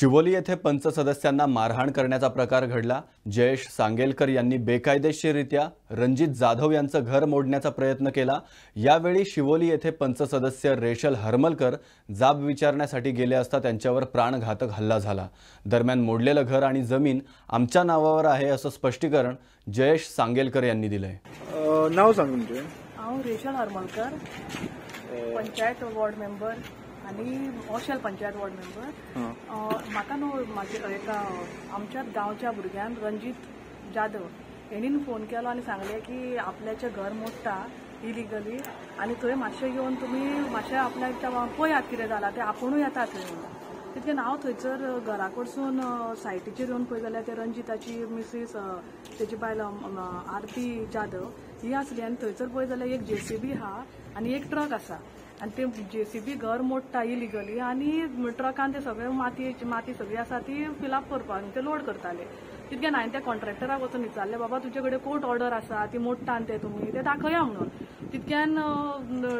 शिवोली येथे पंच सदस्यांना मारहाण करण्याचा प्रकार घडला. जयेश सांगेलकर यांनी बेकायदेशीररित्या रणजित जाधव यांचं घर मोडण्याचा प्रयत्न केला. यावेळी शिवोली येथे पंच सदस्य रेशल हरमलकर जाब विचारण्यासाठी गेले असता त्यांच्यावर प्राणघातक हल्ला झाला. दरम्यान मोडलेलं घर आणि जमीन आमच्या नावावर आहे असं स्पष्टीकरण जयेश सांगेलकर यांनी दिलंय. नाव सांग तुमचें. हांव Rachel Harmalkar panchayat ward member आनी ऑशल पंचायत वॉर्ड मेंबर. म्हाका न्हू म्हाजे एका आमच्याच गांवच्या भुरग्यान रणजीत जाधव हेणीन फोन केलो आनी सांगलें की आपल्याचें घर मोडटा इलिगली आनी थंय मातशें येवन तुमी मातशें आपल्याच्या पळयात कितें जालां तें आपुणूय येता थंय तितकें हांव थंयसर घरा कडसून सायटीचेर येवन पळय जाल्यार ते रंजिताची मिसीस तेजी बायल आरती जाधव ही आसली आनी थंयसर पळय जाल्यार एक जेसीबी आहा आनी एक ट्रक आसा आनी ते जेसीबी घर मोडटा इलिगली आनी ट्रकान ते सगळे माती माती सगळी आसा ती फिलअप करपाक ते लोड करताले तितक्यान हांवें त्या कॉन्ट्रॅक्टराक वचून विचारलें बाबा तुजे कडेन कोर्ट ऑर्डर आसा ती मोडटा आनी ते तुमी ते दाखया म्हणून. तितक्यान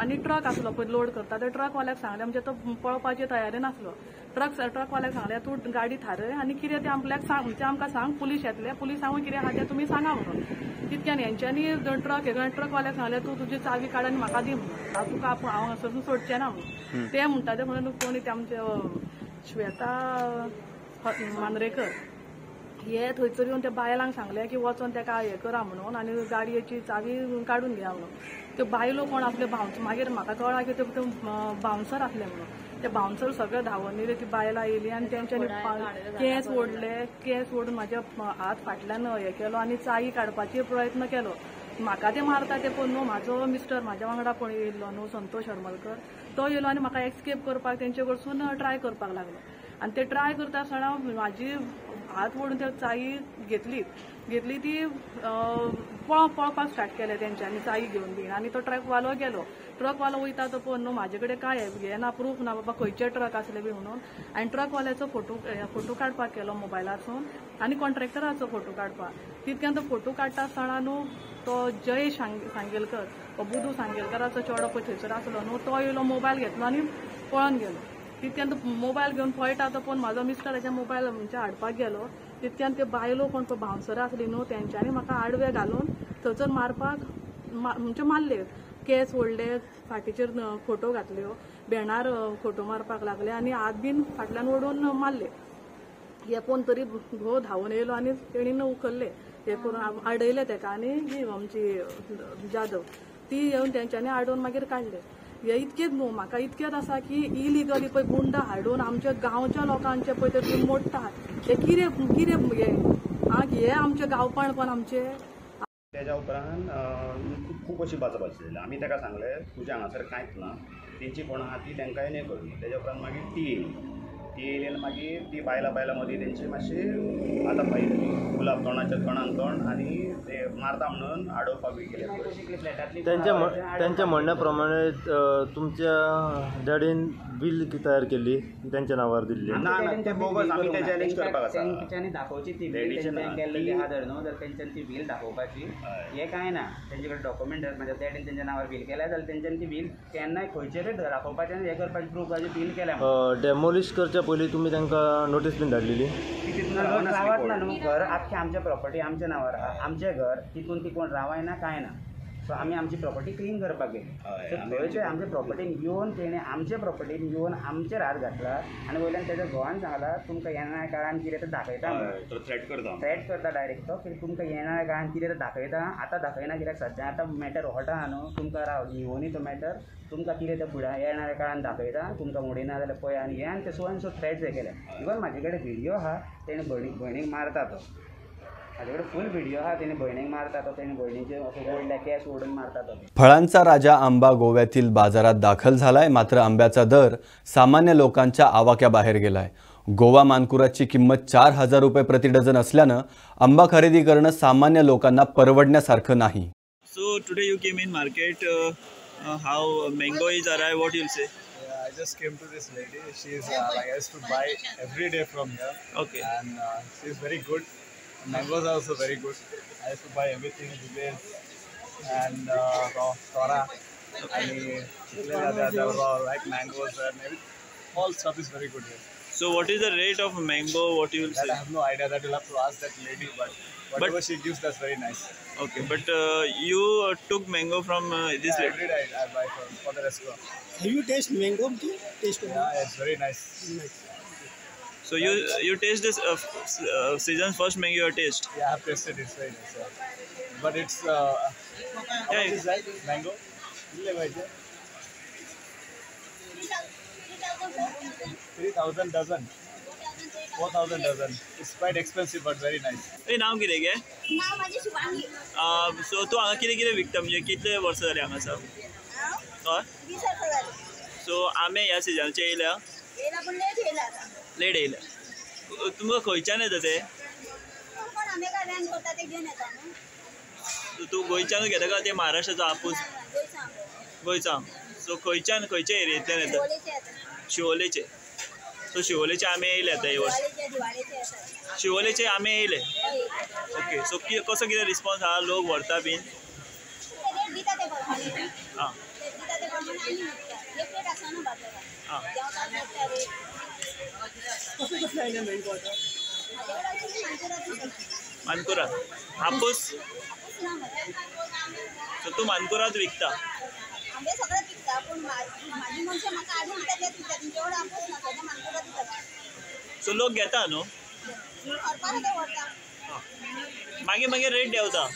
आनी ट्रक आसलो पळय लोड करता. ते ट्रकवाल्याक सांगलें म्हणजे तो पळोवपाचे तयारी नासलो. ट्रक ट्रकवाल्याक सांगलें तूं गाडी थारय आनी कितें तें आपल्याक सांग म्हणजे आमकां सांग पुलीस येतले पुलिसांकूय कितें आहा तें तुमी सांगा म्हणून. तितक्यान हेंच्यांनी ट्रक हे ट्रकवाल्याक सांगलें तूं तुजी चावी काड आनी म्हाका दी म्हणून तुका हांव हांगासरून सोडचें ना म्हणून ते म्हणटा ते म्हणून कोणी ते आमचे श्वेता मांद्रेकर हे थंयसर येवन त्या बायलांक सांगलें की वचोन ताका हें करा म्हणून आनी गाडयेची चावी काडून घ्या म्हणून. त्यो बायलो कोण? आपले भावंस मागीर म्हाका कळ्ळां की त्यो बाउन्सर आसले म्हणून. ते बाउन्सर सगळे धांवून येयले ती बायलां येयली आनी तेंच्यांनी पा- केंस ओडले केंस ओडून म्हाज्या हात फाटल्यान हें केलो आनी चावी काडपाचो प्रयत्न केलो. म्हाका ते मारता ते पळोवन न्हू म्हाजो मिस्टर म्हाज्या वांगडा कोण येयल्लो न्हू संतोष हरमलकर. तो येयलो आनी म्हाका एक्सकेप करपाक तेंचे कडसून ट्राय करपाक लागलो. आनी ते ट्राय करता आसतना म्हाजी हात ओडून त्या चाई घेतली घेतली ती अं, पळपाक स्टार्ट केलें तेंच्यांनी चाई घेवन बीन आनी तो ट्रकवालो गेलो. ट्रकवालो वयता तो पळोवन न्हू म्हाजे कडेन काय हे ना प्रूफ ना बाबा खंयचे ट्रक आसले बी म्हणून. आनी ट्रकवाल्याचो फोटो फोटो काडपाक केलो मोबायलासून आनी कॉन्ट्रॅक्टराचो फोटो काडपाक तितक्यान तो फोटो काडटा आसतना न्हू तो जय सांगेलकर बुदू सांगेलकराचो चेडो पळय थंयसर आसलो न्हू तो येयलो मोबायल घेतलो आनी पळोवन गेलो. तितक्यान तो मोबायल घेवन पळयता तो पण म्हाजो मिस्टर हेच्या मोबायल म्हणजे हाडपाक गेलो. तितक्यान ते बायलो कोण पळय बाउन्सर आसली न्हू तेंच्यांनी म्हाका आडवे घालून थंयसर मारपाक म्हणजे मारले. केस ओडले फाटीचेर फोटो घातल्यो. भेणार फोटो मारपाक लागले आनी हात बीन फाटल्यान ओडून मारले. हे पळोवन तरी घो धांवून येयलो आनी तेणीन उखल्ले. हे करून आडयले तेका. आनी ही आमची जाधव ती येवन तेंच्यांनी आडोवन मागीर काडले हे इतकेच न्हू म्हाका इतकेच आसा की इलिगली पळय गुंड हाडून आमच्या गांवच्या लोकांचे पळय ते मोडटात ते कितें कितें हे आं हे आमचे गांवपणपण आमचे. तेज्या उपरांत खूब खूब अशी बाजाबाजी जाली आमी ताका सांगलें तुज्या हांगासर कांयच ना. तेंची कोण आहा ती तांकां हें करून तेज्या उपरांत मागीर ती येयली ती येयली मागीर ती बायलां बायलां मदीं तेंची मातशी आतापाई जाली गुलाब तोंडाच्या तोंडान तोंड आनी ते मारता म्हणून आडोवपाक बी गेले त्यांच्या म- त्यांच्या म्हणण्याप्रमाणे अ, तुमच्या डॅडीन बिल तयार केली त्यांच्या नावावर दिल्ली ना ना ते बोगस आमी करपाक आसा तेंच्यांनी दाखोवची ती बिल तेंच्यानी आहा. न्हू तेंच्यांनी ती बिल दाखोवपाची हय. हे कांय ना तेंचे कडेन डॉक्युमेंट म्हणजे तेंच्या नावार बिल केल्या जाल्यार तेंच्यांनी ती बिल केन्नाय खंयचेरूय दाखोवपाचें आनी हें करपाचें प्रूफाची बिल केल्या डेमोलिश करच्या पयलीं तुमी तांकां नोटीस बीन धाडलेली. ती तितून रावत. ना न्हू घर आख्खें आमच्या प्रॉपर्टी आमच्या नावार आहा आमचें घर तितून ती कोण रावाय ना कांय ना? सो आमी आमची प्रॉपर्टी क्लीन करपाक गेली. सो थंय ते आमच्या प्रॉपर्टीन येवन तेणे आमचे प्रॉपर्टीन येवन आमचेर हात घातला. आनी वयल्यान तेच्या घोवान सांगला तुमकां येणाऱ्या काळान कितें तें दाखयता थ्रेट करता थ्रेट करता डायरेक्ट तो की तुमकां येणाऱ्या काळान कितें तें दाखयता आतां दाखयना कित्याक सद्या आतां मॅटर हॉट आहा न्हू तुमकां राव घेवनी तो मॅटर तुमकां कितें तें फुडें येणाऱ्या काळान दाखयता तुमकां मोडिना जाल्यार पळय आनी हे आनी ते सो आनी सो थ्रेट्स हे केल्या इवन म्हाजे कडेन व्हिडियो आहा तेणे भयणीक भयणीक मारता तो फूल व्हिडियो आहा तेणे भयणीक मारता तो तेणे भयणीचे अशे ओडल्या कॅश ओडून मारता तो फळांचा राजा आंबा गोव्यातील बाजारात दाखल झालाय मात्र आंब्याचा दर सामान्य लोकांच्या आवाक्याबाहेर गेलाय गोवा मानकुराची किंमत चार हजार रुपये प्रति डझन असल्यानं आंबा खरेदी करणं सामान्य लोकांना परवडण्यासारखं नाही So today you came in market. Uh, uh, how mango is arrived? What you'll say? Yeah, I just came to this lady. She's uh, like I used to buy every day from here, Okay. and uh, she's very good. mangoes are also very good. I used to buy everything Jubilees and uh, raw Tora. I mean, there, there were like mangoes and everything. All stuff is very good here. So what is the rate of mango? What you will that say? I have no idea. That you'll have to ask that lady. But whatever but, she gives, that's very nice. Okay, but uh, you uh, took mango from uh, this yeah, lady. I, I buy for for the restaurant. Have you tasted mango? Taste yeah, it's very nice. nice. So you you taste this uh, uh, season first mango you taste. Yeah, I have tasted it very nice. But it's uh, yeah, it's right mango. Three thousand dozen. Four thousand dozen. It's quite expensive but very nice. हे नाव कितें गे? नाव माझे शुभांगी. आह so तू हांगा कितें कितें विकता म्हणजे कितले वर्स जाले हांगा सर? हय. वीस वर्स जाले. So आमे ह्या सिजनाचे येयल्या. येयला पण लेट लेट येयल्या तुमकां खंयच्यान येता ते ते गोंयच्यानूच घेता काय ते महाराष्ट्राचो आपूस गोंयचा सो खंयच्यान खंयच्या एरियेंतल्यान येता शिवोलेचे. सो शिवोलेचे आमे येयले आता हे वर्स शिवोलेचे आमे येयले. ओके सो कसो कितें रिस्पॉन्स आहा लोक व्हरता बीन? आं आं कसं कसं आहे आता? मानकुरात हापूस. तूं मानकुरात विकता. आंबे सगळं पूण मा- माझी मनशां म्हाका दितात सो लोक घेता न्हू व्हरपाक ते व्हरता मागीर मागीर रेट देंवता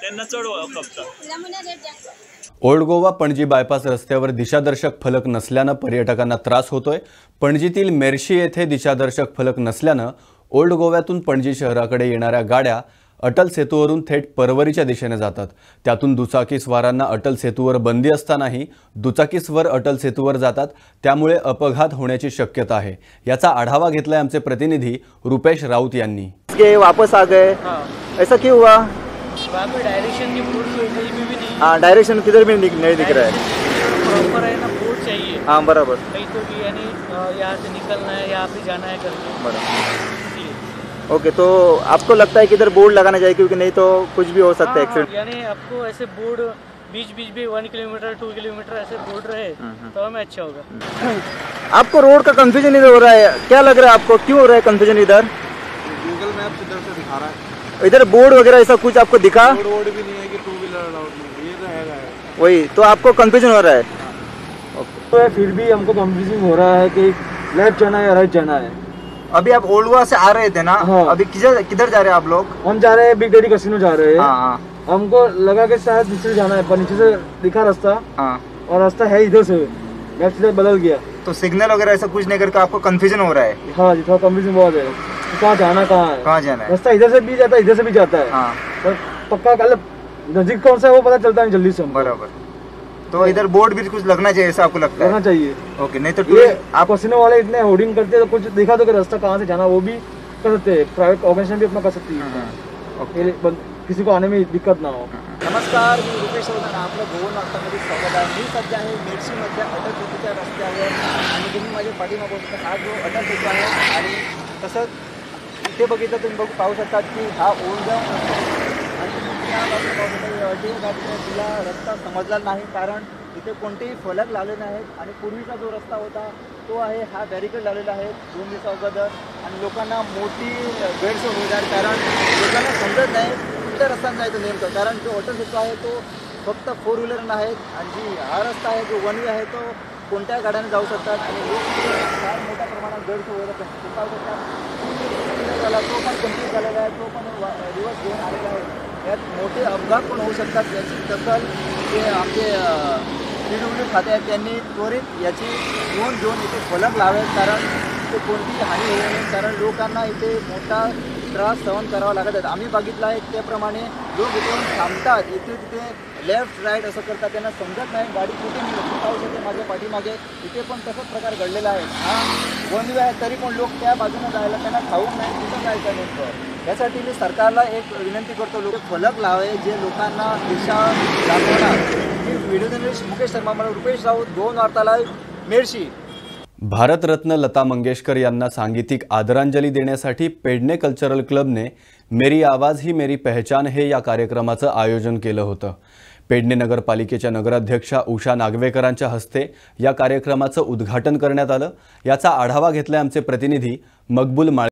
तेन्ना चड खपता फुडल्या म्हयन्याक रेट देंवता ओल्ड गोवा पणजी बायपास रस्त्यावर दिशादर्शक फलक नसल्यानं पर्यटकांना त्रास होतोय. पणजीतील मेर्शी येथे दिशादर्शक फलक नसल्यानं ओल्ड गोव्यातून पणजी शहराकडे येणाऱ्या गाड्या अटल सेतूवरून थेट परवरीच्या दिशेने जातात. त्यातून दुचाकीस्वारांना अटल सेतूवर बंदी असतानाही दुचाकीस्वर अटल सेतूवर जातात. त्यामुळे अपघात होण्याची शक्यता आहे. याचा आढावा घेतलाय आमचे प्रतिनिधी रुपेश राऊत यांनी. के वापस आ गए. ऐसा क्यों हुआ? डायरेक्शन की बोर्ड तो हाँ डायरेक्शन किधर भी नहीं नहीं दिख रहा है। प्रॉपर है ना बोर्ड चाहिए। हाँ बराबर। कहीं तो भी यानी यहाँ से निकलना है यहाँ पे जाना है करके बराबर। ओके तो आपको लगता है कि इधर बोर्ड लगाना चाहिए क्योंकि नहीं तो कुछ भी हो सकता है हाँ, एक्सीडेंट यानी आपको ऐसे बोर्ड बीच बीच भी वन किलोमीटर टू किलोमीटर ऐसे बोर्ड रहे तो हमें अच्छा होगा। आपको रोड का कंफ्यूजन इधर हो रहा है क्या लग रहा है आपको? क्यों हो रहा है कंफ्यूजन इधर? गूगल मैप इधर से दिखा रहा है। इधर बोर्ड वगैरह ऐसा कुछ आपको दिखा? रोड वोड भी नहीं है कि टू व्हीलर अलाउड नहीं ये रहेगा वही तो आपको कंफ्यूजन हो रहा है? तो फिर भी हमको कंफ्यूजिंग हो रहा है कि लेफ़्ट जाना है या राइट जाना है। अभी आप ओल्ड गोवा से आ रहे थे ना? हाँ। अभी किधर किधर जा रहे हैं आप लोग? हम जा रहे हैं बिग डैडी कसिनो जा रहे हैं। हाँ हाँ। हमको लगा कि शायद नीचे जाना है पर नीचे से दिखा रास्ता। हाँ। और रास्ता है इधर से लेफ़्ट से बदल गया। तो सिग्नल वगैरह ऐसा कुछ नहीं करके आपको कंफ्यूजन हो रहा है? हाँ जी थोड़ा कंफ्यूजन बहुत है। कहाँ जाना कहाँ है? कहाँ जाना है? रास्ता इधर से भी जाता है इधर से भी जाता है। हाँ। पर पक्का कल नज़दीक कौन सा है वो पता चलता नहीं जल्दी से बराबर। तो इधर बोर्ड भी कुछ लगना चाहिए ऐसा आपको लगता है? चाहिए। ओके नहीं तो ये आप कसिनो वाले इतने होर्डिंग करते हैं तो कुछ दिखा दो कि रास्ता कहाँ से जाना वो भी कर सकते हैं। प्राइवेट ऑर्गेनाइजेशन भी अपना कर सकती है। ये किसी को आने में दिक्कत ना हो। नमस्कार मी रुपेश चौधरी आपलं गोवन वार्तामध्ये स्वागत आहे मी सध्या आहे मेडशीमध्ये अटल सेतूच्या रस्त्यावर आणि तुम्ही माझ्या पाठीमागं बघता हा जो अटल सेतू आहे. आणि तसंच ते बघितलं तुम्ही बघू पाहू शकता की हा ओल्ड आणि तिला रस्ता समजला नाही कारण इथे कोणतेही फलक लावले नाहीत. आणि पूर्वीचा जो रस्ता होता तो आहे हा बॅरिकेड लावलेला आहे दोन दिवसा अगोदर आणि लोकांना मोठी गैरसोय होणार कारण लोकांना समजत नाही कुठल्या रस्त्यानं जायचं नेमकं. कारण जो ऑटो सेतू आहे तो फक्त फोर व्हीलर आहेत आणि जी हा रस्ता आहे जो वन वे आहे तो कोणत्या गाड्याने जाऊ शकतात. आणि लोक फार मोठ्या प्रमाणात गैरसोय होत झाला तो पण कंप्लीट झालेला आहे तो पण दिवस घेऊन आलेला आहे. यात मोठे अपघात पण होऊ शकतात याची दखल जे आमचे पी डब्ल्यू खाते आहेत त्यांनी त्वरित याची नोंद घेऊन इथे फलक लावेल कारण इथे कोणतीही हानी होऊ नये कारण लोकांना इथे मोठा त्रास सहन करावा लागत आहे. आम्ही बघितलं आहे त्याप्रमाणे लोक इथे थांबतात. इथे तिथे लेफ्ट राईट असं करतात. त्यांना समजत नाही. गाडी कुठे मी नक्की पाहू शकते माझ्या पाठीमागे. इथे पण तसाच प्रकार घडलेला आहे. हा वन वे आहे तरी पण लोक त्या बाजूने जायला त्यांना ठाऊक नाही. कुठं जायचं नेमकं? यासाठी मी सरकारला एक विनंती करतो. लोक फलक लावे जे लोकांना दिशा दाखवणार. मी व्हिडिओ जर्नलिस्ट मुकेश शर्मा मला रुपेश राऊत दोन वार्ताला मेरशी. भारतरत्न लता मंगेशकर यांना सांगीतिक आदरांजली देण्यासाठी पेडणे कल्चरल क्लबने मेरी आवाज ही मेरी पहचान हे या कार्यक्रमाचं आयोजन केलं होतं. पेडणे नगरपालिकेच्या नगराध्यक्षा उषा नागवेकरांच्या हस्ते या कार्यक्रमाचं उद्घाटन करण्यात आलं. याचा आढावा घेतलाय आमचे प्रतिनिधी मकबूल माळ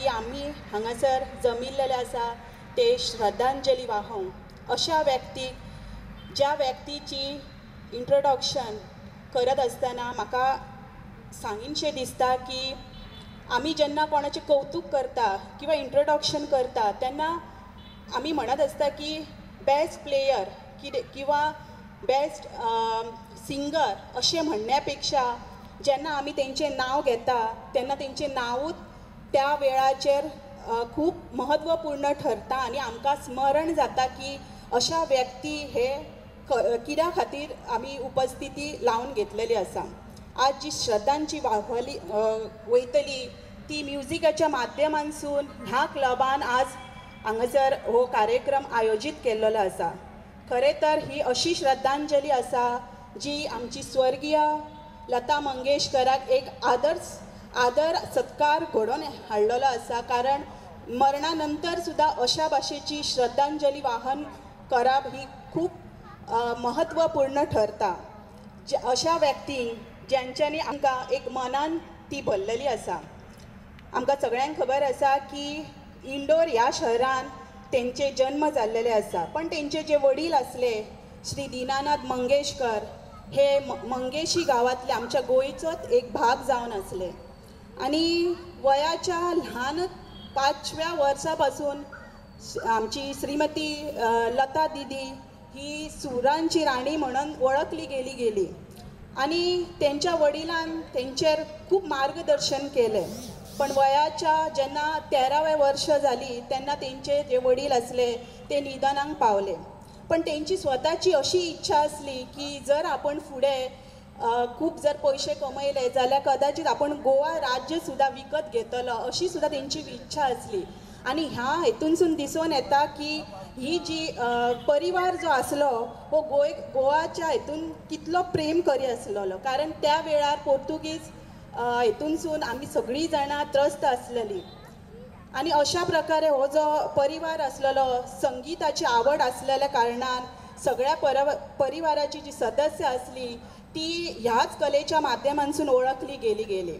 की आम्ही हांगासर जमिल्लेले आसा ते श्रद्धांजली वाहोवंक अशा व्यक्तीक ज्या व्यक्तीची इंट्रोडक्शन करत आसतना म्हाका सांगिनशें दिसता की आमी जेन्ना कोणाचें कौतूक करता किंवा इंट्रोडक्शन करता तेन्ना आमी म्हणत आसता की बेस्ट प्लेयर कितें किंवा बेस्ट सिंगर अशें म्हणण्या पेक्षा जेन्ना आमी तेंचें नांव घेता तेन्ना तेंचें नांवूच त्या वेळाचेर खूब महत्त्वपूर्ण ठरता आनी आमकां स्मरण जाता की अशा व्यक्ती हे कित्या खातीर आमी उपस्थिती लावन घेतलेली आसा. आज जी श्रद्धांची वाहली वयतली ती म्युजिकाच्या माध्यमांसून ह्या क्लबान आज हांगासर हो कार्यक्रम आयोजीत केल्लो आसा. खरें तर ही अशी श्रद्धांजली आसा जी आमची स्वर्गीय लता मंगेशकराक एक आदर्श आदर सत्कार घडोवन हाडलेलो आसा कारण मरणानंतर सुद्धा अशा भाशेची श्रद्धांजली वाहन करप ही खूब अ, महत्त्वपूर्ण ठरता. जे अशा व्यक्तींक ज्यांच्यांनी आमकां एक मनान ती भरलेली आसा आमकां सगळ्यांक खबर आसा की इंडोर ह्या शहरान तेंचे जन्म जाल्लेले आसा पण तेंचे जे वडील आसले श्री दिनानाथ मंगेशकर हे मंगेशी गांवांतले आमच्या गोंयचोच एक भाग जावन आसले आनी वयाच्या ल्हान पांचव्या वर्सा पासून आमची श्रीमती लता दिदी ही सुरांची राणी म्हणून वळखली गेली गेली. आनी तेंच्या वडिलान तेंचेर खूब मार्गदर्शन केलें. पण वयाच्या जेन्ना तेराव्या वर्ष झाली तेन्ना तेंचे जे वडील आसले ते निदानांक पावले. पण तेंची स्वताची अशी इच्छा आसली की जर आपण फुडें खूप खूब जर पयशे कमयले जाल्यार कदाचित आपण गोवा राज्य सुद्दां विकत घेतलो अशी सुद्दां तेंची इच्छा आसली आनी ह्या हेतूनसून दिसून येता की ही जी परिवार जो आसलो हो गोंय गोवाच्या हेतून कितलो प्रेम करी आसलेलो कारण त्या वेळार पोर्तुगीज हेतूनसून आमी सगळीं जाणां त्रस्त आसलेलीं आनी अशा प्रकारे हो जो परिवार आसलेलो संगीताची आवड आसलेल्या कारणान सगळ्या परव परिवाराची जी सदस्य आसली ती ह्याच कलेच्या माध्यमांसून ओळखली गेली गेली.